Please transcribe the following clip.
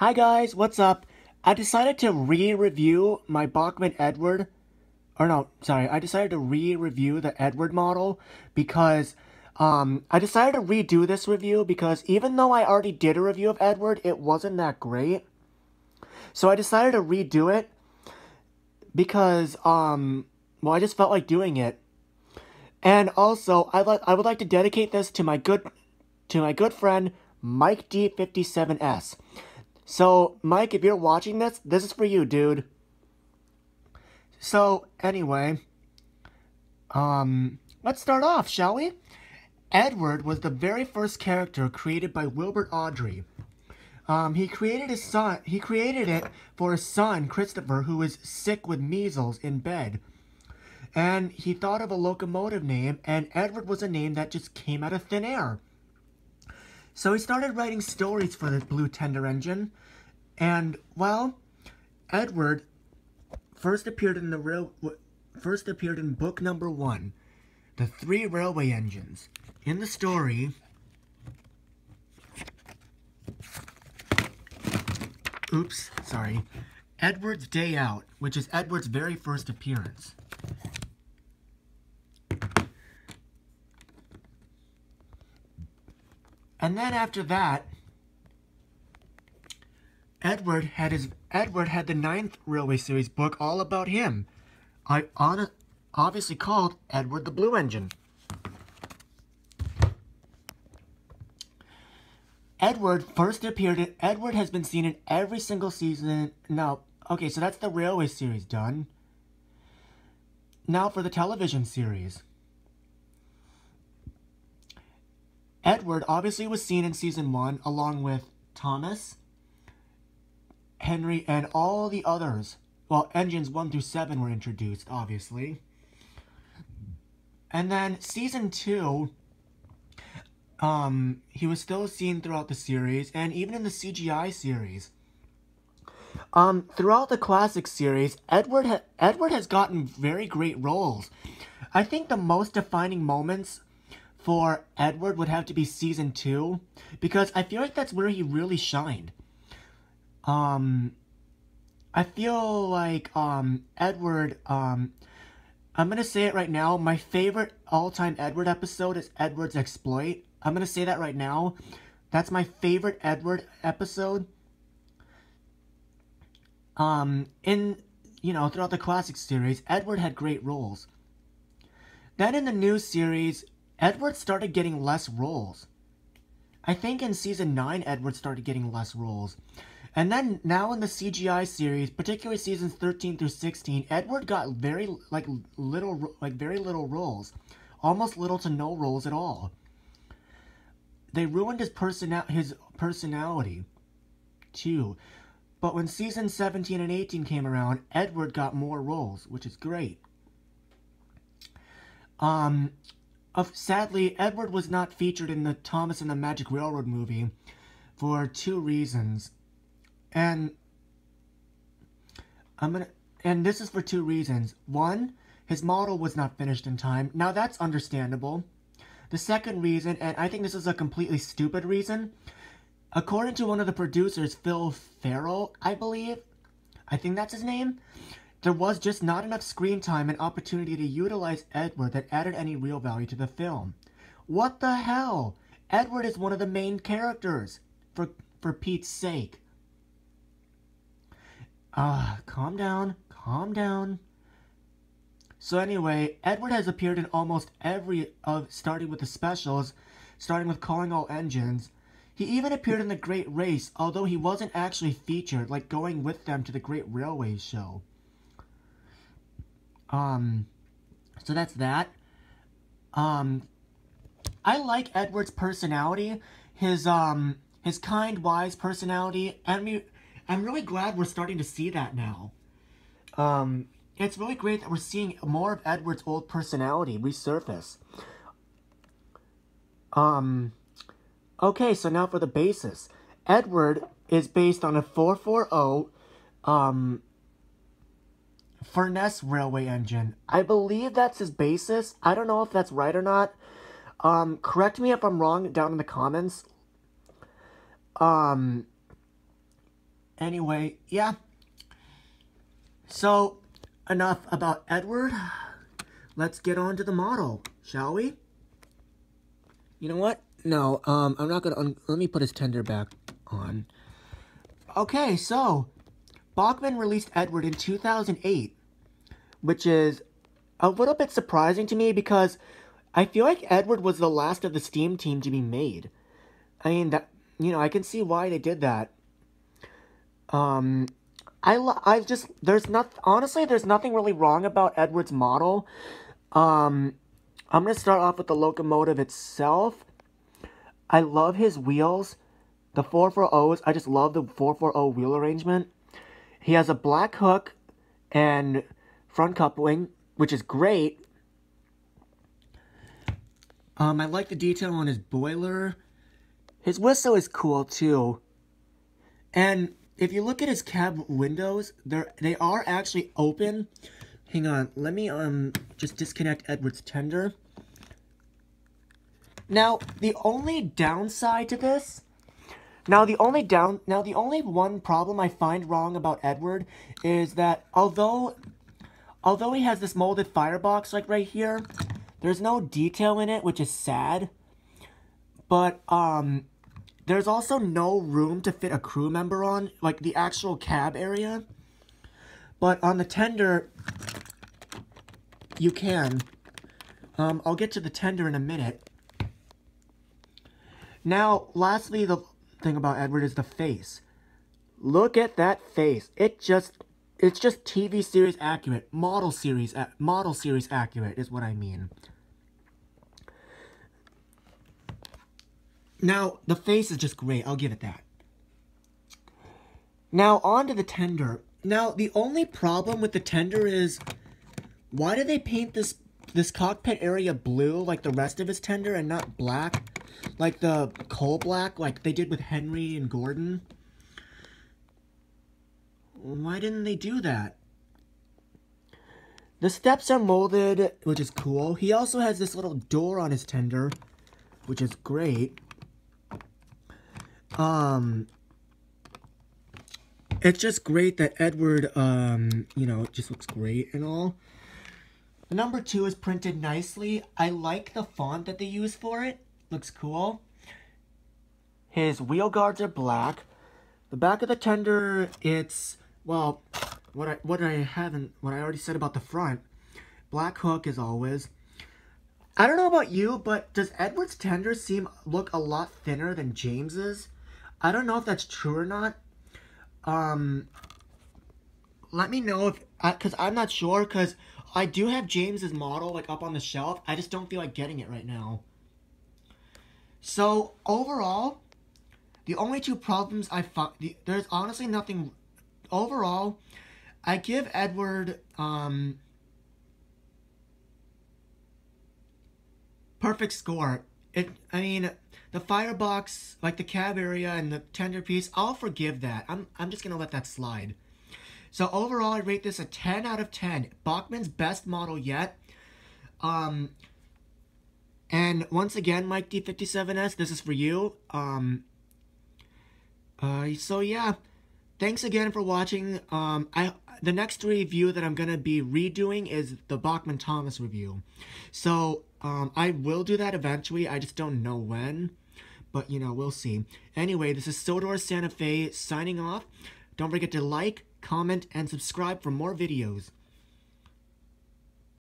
Hi guys, what's up? I decided to re-review my Bachmann Edward, or no, sorry, I decided to re-review the Edward model because um, I decided to redo this review because even though I already did a review of Edward, it wasn't that great. So I decided to redo it because, um, well, I just felt like doing it. And also, I like I would like to dedicate this to my good to my good friend Mike D57S. So, Mike, if you're watching this, this is for you, dude. So, anyway, um, let's start off, shall we? Edward was the very first character created by Wilbert Awdry. Um, he created his son. He created it for his son Christopher, who was sick with measles in bed, and he thought of a locomotive name, and Edward was a name that just came out of thin air. So he started writing stories for the Blue Tender Engine, and well, Edward first appeared in the rail first appeared in book number one, the three railway engines. In the story, oops, sorry, Edward's Day Out, which is Edward's very first appearance. And then after that, Edward had his Edward had the ninth railway series book all about him. I on obviously called Edward the Blue Engine. Edward first appeared in Edward has been seen in every single season. Now, okay, so that's the railway series done. Now for the television series. Edward obviously was seen in season one along with Thomas, Henry, and all the others. Well, engines 1 through 7 were introduced, obviously. And then season 2, um, he was still seen throughout the series, and even in the CGI series. Um, throughout the classic series, Edward ha Edward has gotten very great roles. I think the most defining moments for Edward would have to be season two because I feel like that's where he really shined. Um, I feel like um Edward um. I'm gonna say it right now. My favorite all-time Edward episode is Edward's Exploit. I'm gonna say that right now. That's my favorite Edward episode. Um, in you know throughout the classic series, Edward had great roles. Then in the new series, Edward started getting less roles. I think in season 9, Edward started getting less roles. And then now in the CGI series, particularly seasons 13 through 16, Edward got very like little like very little roles. Almost little to no roles at all. They ruined his person his personality too. But when season 17 and 18 came around, Edward got more roles, which is great. Um of, sadly, Edward was not featured in the Thomas and the Magic Railroad movie for two reasons. And I'm gonna and this is for two reasons. One, his model was not finished in time. Now that's understandable. The second reason, and I think this is a completely stupid reason, according to one of the producers, Phil Farrell, I believe, I think that's his name, there was just not enough screen time and opportunity to utilize Edward that added any real value to the film. What the hell? Edward is one of the main characters, for, for Pete's sake. Ah, uh, calm down, calm down. So anyway, Edward has appeared in almost every of starting with the specials, starting with Calling All Engines. He even appeared in The Great Race, although he wasn't actually featured, like going with them to the Great Railway Show. Um, so that's that. Um, I like Edward's personality, his, um, his kind, wise personality, and we, I'm really glad we're starting to see that now. Um, it's really great that we're seeing more of Edward's old personality resurface. Um, okay, so now for the basis. Edward is based on a 440, um, Furness railway engine. I believe that's his basis. I don't know if that's right or not. Um, correct me if I'm wrong down in the comments. Um, anyway, yeah. So, enough about Edward. Let's get on to the model, shall we? You know what? No, um, I'm not gonna, let me put his tender back on. Okay, so, Bachmann released Edward in 2008, which is a little bit surprising to me because I feel like Edward was the last of the Steam team to be made. I mean, that, you know, I can see why they did that. Um, I, I just, there's not, honestly, there's nothing really wrong about Edward's model. Um, I'm going to start off with the locomotive itself. I love his wheels. The 440s, I just love the 440 wheel arrangement. He has a black hook and front coupling, which is great. Um, I like the detail on his boiler. His whistle is cool too. And if you look at his cab windows, they're they are actually open. Hang on, let me um just disconnect Edward's tender. Now, the only downside to this, now the only down, now the only one problem I find wrong about Edward is that although, although he has this molded firebox like right here, there's no detail in it, which is sad. But um, there's also no room to fit a crew member on, like the actual cab area. But on the tender, you can. Um, I'll get to the tender in a minute. Now, lastly, the thing about Edward is the face. Look at that face. It just, it's just TV series accurate. Model series, at model series accurate is what I mean. Now, the face is just great. I'll give it that. Now, on to the tender. Now, the only problem with the tender is, why do they paint this this cockpit area blue like the rest of his tender and not black? Like the coal black like they did with Henry and Gordon? Why didn't they do that? The steps are molded, which is cool. He also has this little door on his tender, which is great. Um, it's just great that Edward, um, you know, just looks great and all. The number two is printed nicely. I like the font that they use for it. Looks cool. His wheel guards are black. The back of the tender, it's, well, what I, what I haven't, what I already said about the front. Black hook as always. I don't know about you, but does Edward's tender seem look a lot thinner than James's? I don't know if that's true or not. Um, let me know if, because I'm not sure, because I do have James's model, like, up on the shelf. I just don't feel like getting it right now. So, overall, the only two problems I found, there's honestly nothing, overall, I give Edward, um, perfect score. It, I mean, the firebox, like the cab area and the tender piece, I'll forgive that. I'm, I'm just to let that slide. So overall, I rate this a 10 out of 10. Bachmann's best model yet. Um, and once again, Mike D57S, this is for you. Um, uh, so yeah, thanks again for watching. Um, I the next review that I'm gonna be redoing is the Bachmann Thomas review. So um, I will do that eventually. I just don't know when. But, you know, we'll see. Anyway, this is Sodor Santa Fe signing off. Don't forget to like, comment, and subscribe for more videos.